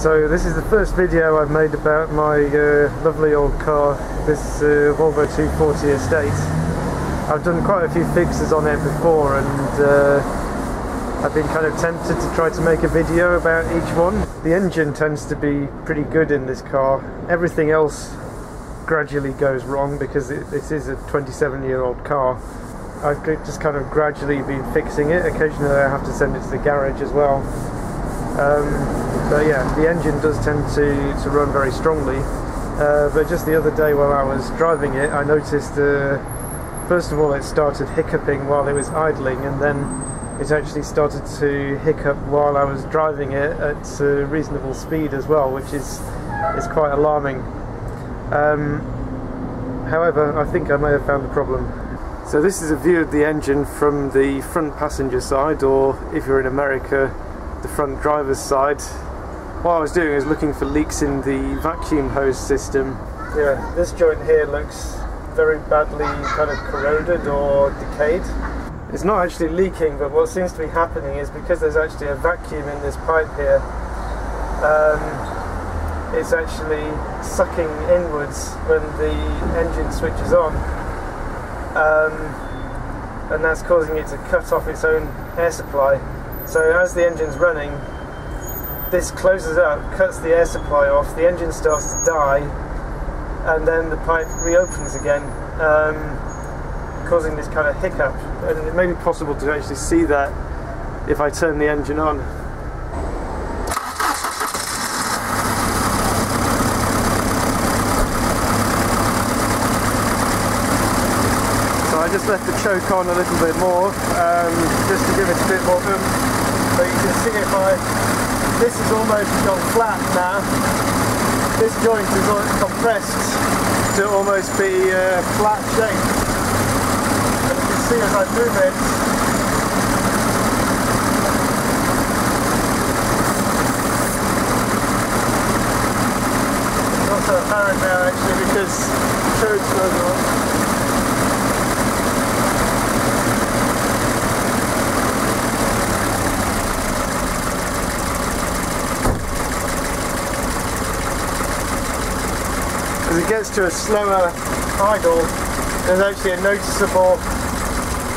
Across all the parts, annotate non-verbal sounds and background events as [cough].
So this is the first video I've made about my uh, lovely old car, this uh, Volvo 240 Estate. I've done quite a few fixes on it before and uh, I've been kind of tempted to try to make a video about each one. The engine tends to be pretty good in this car. Everything else gradually goes wrong because it, this is a 27 year old car. I've just kind of gradually been fixing it. Occasionally I have to send it to the garage as well. Um, but yeah, the engine does tend to, to run very strongly. Uh, but just the other day while I was driving it, I noticed uh, first of all it started hiccuping while it was idling, and then it actually started to hiccup while I was driving it at a reasonable speed as well, which is is quite alarming. Um, however, I think I may have found the problem. So this is a view of the engine from the front passenger side, or if you're in America, the front driver's side. What I was doing is looking for leaks in the vacuum hose system. Yeah, this joint here looks very badly kind of corroded or decayed. It's not actually leaking, but what seems to be happening is because there's actually a vacuum in this pipe here, um, it's actually sucking inwards when the engine switches on. Um, and that's causing it to cut off its own air supply. So as the engine's running, this closes up, cuts the air supply off, the engine starts to die, and then the pipe reopens again, um, causing this kind of hiccup. And it may be possible to actually see that if I turn the engine on. So I just left the choke on a little bit more, um, just to give it a bit more oomph. But you can see if I, this is almost gone flat now. This joint is compressed to almost be uh, flat shape. And you can see as I move it, it's not so apparent now actually because the choke's further on. Gets to a slower idle, there's actually a noticeable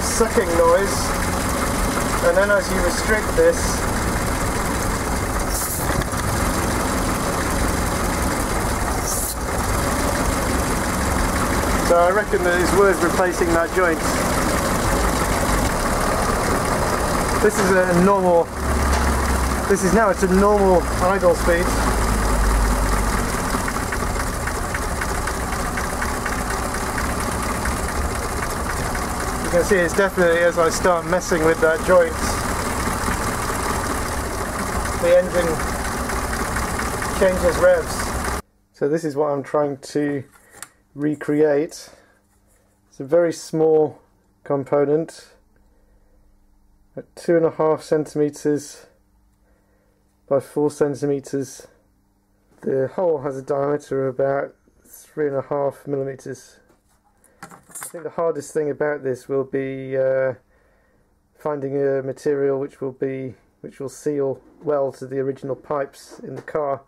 sucking noise, and then as you restrict this, so I reckon that it's worth replacing that joint. This is a normal, this is now at a normal idle speed. Can see it's definitely as I start messing with that joint, the engine changes revs. So this is what I'm trying to recreate. It's a very small component at two and a half centimeters by four centimeters. The hole has a diameter of about three and a half millimeters. Think the hardest thing about this will be uh, finding a material which will be which will seal well to the original pipes in the car.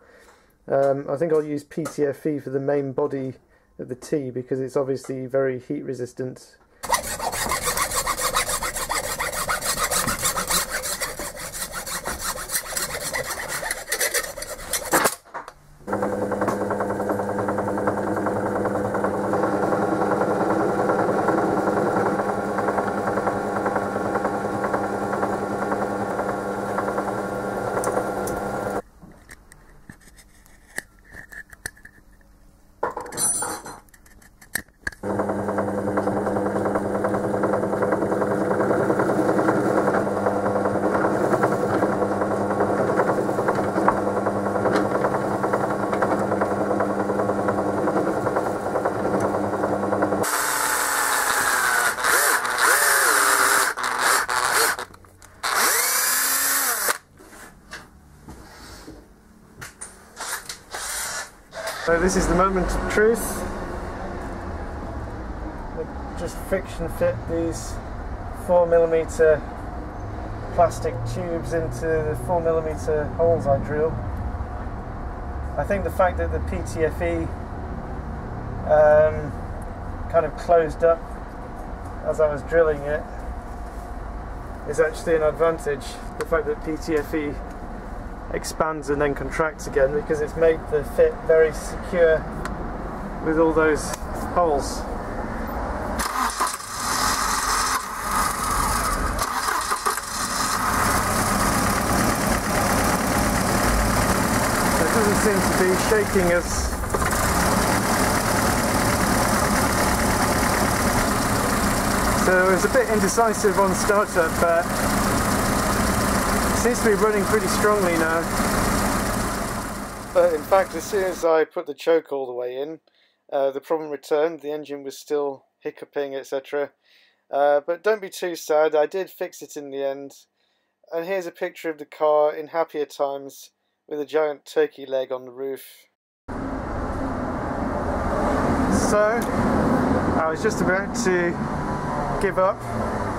Um, I think I'll use PTFE for the main body of the T because it's obviously very heat resistant. This is the moment of truth. Just friction fit these four millimeter plastic tubes into the four millimeter holes I drill. I think the fact that the PTFE um, kind of closed up as I was drilling it is actually an advantage. The fact that PTFE expands and then contracts again because it's made the fit very secure with all those holes. It doesn't seem to be shaking as So it was a bit indecisive on startup, but seems to be running pretty strongly now. But in fact, as soon as I put the choke all the way in, uh, the problem returned. The engine was still hiccuping, etc. Uh, but don't be too sad. I did fix it in the end. And here's a picture of the car in happier times with a giant turkey leg on the roof. So, I was just about to give up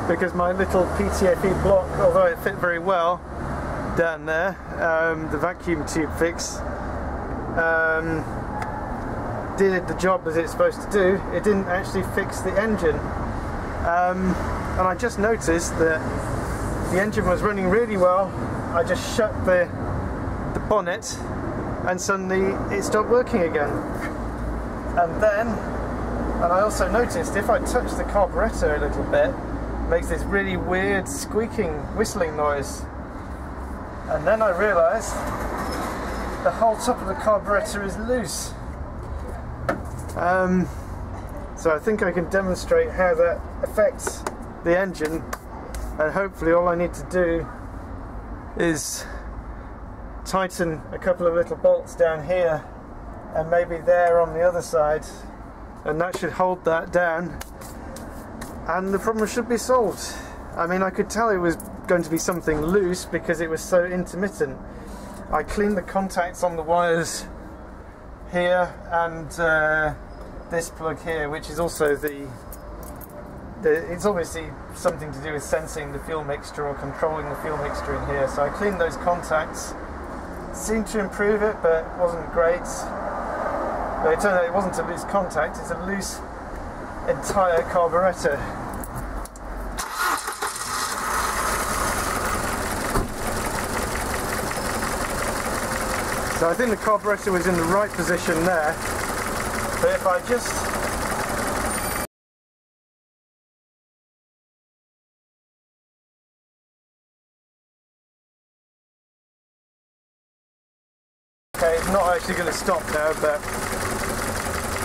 because my little PTFE block, although it fit very well down there, um, the vacuum tube fix, um, did the job as it's supposed to do. It didn't actually fix the engine. Um, and I just noticed that the engine was running really well. I just shut the, the bonnet and suddenly it stopped working again. And then and I also noticed if I touch the carburetor a little bit, makes this really weird squeaking, whistling noise. And then I realised the whole top of the carburetor is loose. Um, so I think I can demonstrate how that affects the engine and hopefully all I need to do is tighten a couple of little bolts down here and maybe there on the other side and that should hold that down and the problem should be solved. I mean I could tell it was going to be something loose because it was so intermittent. I cleaned the contacts on the wires here and uh, this plug here which is also the, the it's obviously something to do with sensing the fuel mixture or controlling the fuel mixture in here so I cleaned those contacts seemed to improve it but wasn't great but it turned out it wasn't a loose contact, it's a loose entire carburettor. So I think the carburettor was in the right position there, but if I just Okay, it's not actually going to stop now, but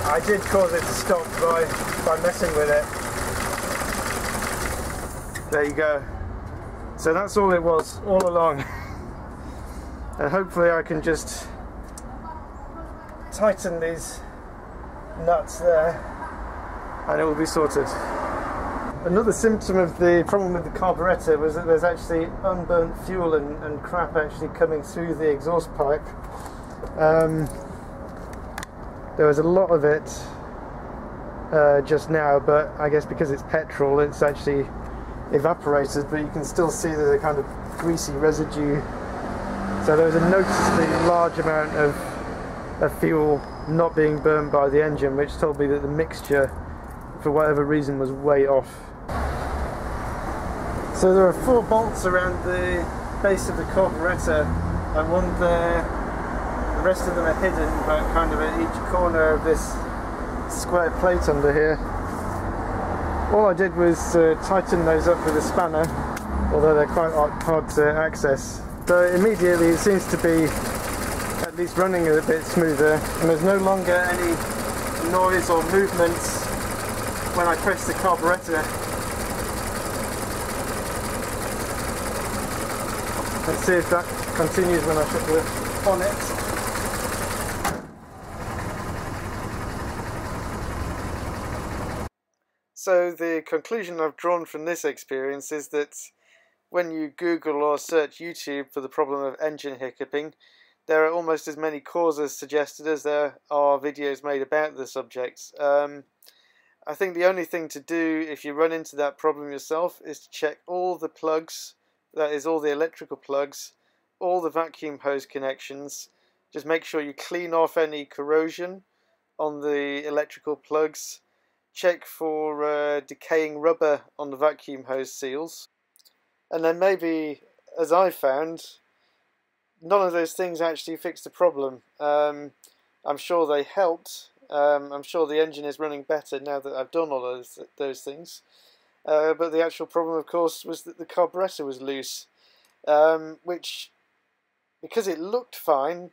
I did cause it to stop by, by messing with it. There you go. So that's all it was, all along. [laughs] and hopefully I can just tighten these nuts there and it will be sorted. Another symptom of the problem with the carburettor was that there's actually unburnt fuel and, and crap actually coming through the exhaust pipe. Um, there was a lot of it uh, just now, but I guess because it's petrol, it's actually evaporated, but you can still see there's a kind of greasy residue. So there was a noticeably large amount of, of fuel not being burned by the engine, which told me that the mixture, for whatever reason, was way off. So there are four bolts around the base of the carburettor, and one there the rest of them are hidden, but kind of at each corner of this square plate under here. All I did was uh, tighten those up with a spanner, although they're quite hard to access. So immediately it seems to be at least running a bit smoother, and there's no longer any noise or movements when I press the carburettor. Let's see if that continues when I put the bonnet. So the conclusion I've drawn from this experience is that when you Google or search YouTube for the problem of engine hiccuping, there are almost as many causes suggested as there are videos made about the subject. Um, I think the only thing to do if you run into that problem yourself is to check all the plugs, that is all the electrical plugs, all the vacuum hose connections, just make sure you clean off any corrosion on the electrical plugs. Check for uh, decaying rubber on the vacuum hose seals. And then maybe, as I found, none of those things actually fixed the problem. Um, I'm sure they helped. Um, I'm sure the engine is running better now that I've done all those, those things. Uh, but the actual problem, of course, was that the carburetor was loose, um, which, because it looked fine,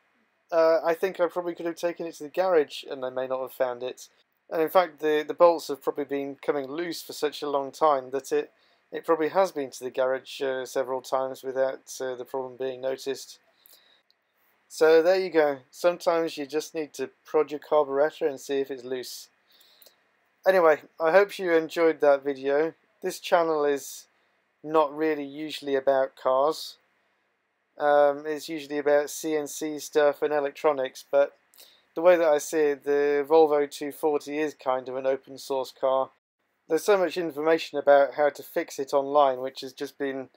uh, I think I probably could have taken it to the garage and they may not have found it. And in fact, the, the bolts have probably been coming loose for such a long time that it, it probably has been to the garage uh, several times without uh, the problem being noticed. So there you go. Sometimes you just need to prod your carburetor and see if it's loose. Anyway, I hope you enjoyed that video. This channel is not really usually about cars. Um, it's usually about CNC stuff and electronics, but the way that I see it, the Volvo 240 is kind of an open source car. There's so much information about how to fix it online, which has just been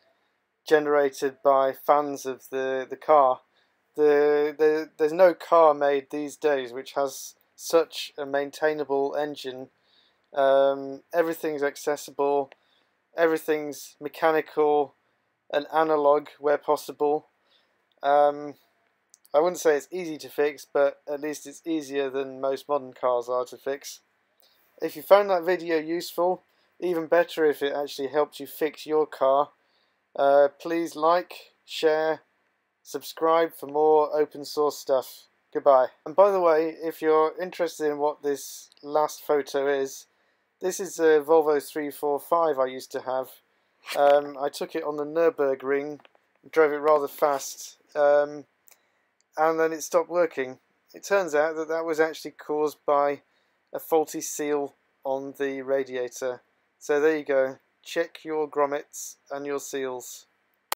generated by fans of the, the car the, the there's no car made these days which has such a maintainable engine. Um, everything's accessible, everything's mechanical and analog where possible. Um, I wouldn't say it's easy to fix, but at least it's easier than most modern cars are to fix. If you found that video useful, even better if it actually helped you fix your car, uh, please like, share, subscribe for more open source stuff. Goodbye. And by the way, if you're interested in what this last photo is, this is a Volvo 345 I used to have. Um, I took it on the Nürburgring, drove it rather fast, um, and then it stopped working. It turns out that that was actually caused by a faulty seal on the radiator. So there you go. Check your grommets and your seals.